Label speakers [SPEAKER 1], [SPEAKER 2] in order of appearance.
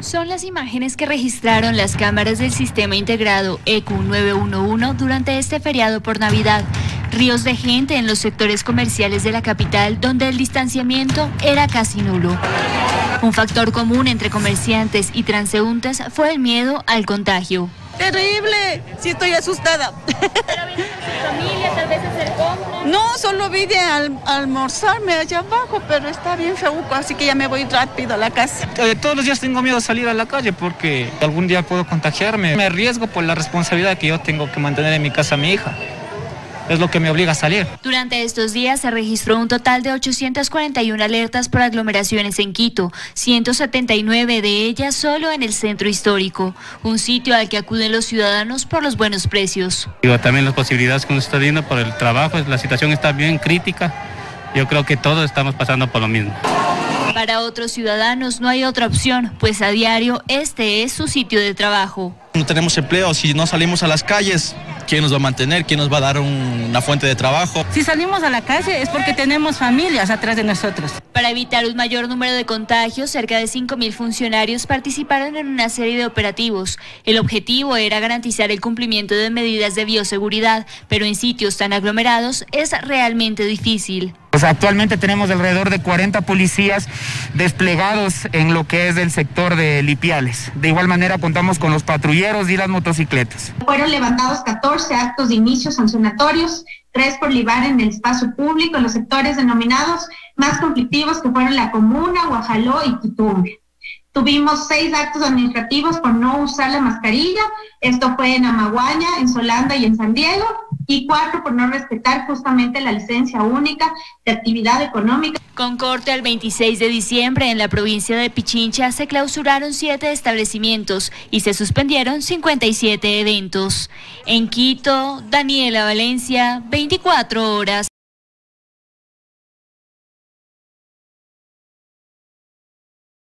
[SPEAKER 1] Son las imágenes que registraron las cámaras del sistema integrado EQ 911 durante este feriado por Navidad. Ríos de gente en los sectores comerciales de la capital donde el distanciamiento era casi nulo. Un factor común entre comerciantes y transeúntes fue el miedo al contagio.
[SPEAKER 2] Terrible, sí estoy asustada.
[SPEAKER 1] ¿Pero viene su familia tal vez a hacer compras?
[SPEAKER 2] No, solo vine a al- a almorzarme allá abajo, pero está bien feuco, así que ya me voy rápido a la casa.
[SPEAKER 3] Eh, todos los días tengo miedo de salir a la calle porque algún día puedo contagiarme. Me arriesgo por la responsabilidad que yo tengo que mantener en mi casa a mi hija. Es lo que me obliga a salir.
[SPEAKER 1] Durante estos días se registró un total de 841 alertas por aglomeraciones en Quito, 179 de ellas solo en el centro histórico, un sitio al que acuden los ciudadanos por los buenos precios.
[SPEAKER 4] Digo, también las posibilidades que uno está viendo por el trabajo, la situación está bien crítica. Yo creo que todos estamos pasando por lo mismo.
[SPEAKER 1] Para otros ciudadanos no hay otra opción, pues a diario este es su sitio de trabajo.
[SPEAKER 5] No tenemos empleo, si no salimos a las calles, ¿quién nos va a mantener? ¿Quién nos va a dar un- una fuente de trabajo?
[SPEAKER 2] Si salimos a la calle es porque tenemos familias atrás de nosotros.
[SPEAKER 1] Para evitar un mayor número de contagios, cerca de 5.000 funcionarios participaron en una serie de operativos. El objetivo era garantizar el cumplimiento de medidas de bioseguridad, pero en sitios tan aglomerados es realmente difícil.
[SPEAKER 6] Pues actualmente tenemos alrededor de 40 policías desplegados en lo que es el sector de Lipiales. De igual manera contamos con los patrulleros y las motocicletas.
[SPEAKER 7] Fueron levantados 14 actos de inicio sancionatorios, tres por libar en el espacio público en los sectores denominados más conflictivos que fueron la Comuna, Guajaló y Quitumbe. Tuvimos seis actos administrativos por no usar la mascarilla, esto fue en Amaguaña, en Solanda y en San Diego, y cuatro por no respetar justamente la licencia única de actividad económica.
[SPEAKER 1] Con corte al 26 de diciembre en la provincia de Pichincha se clausuraron siete establecimientos y se suspendieron 57 eventos. En Quito, Daniela Valencia, 24 horas.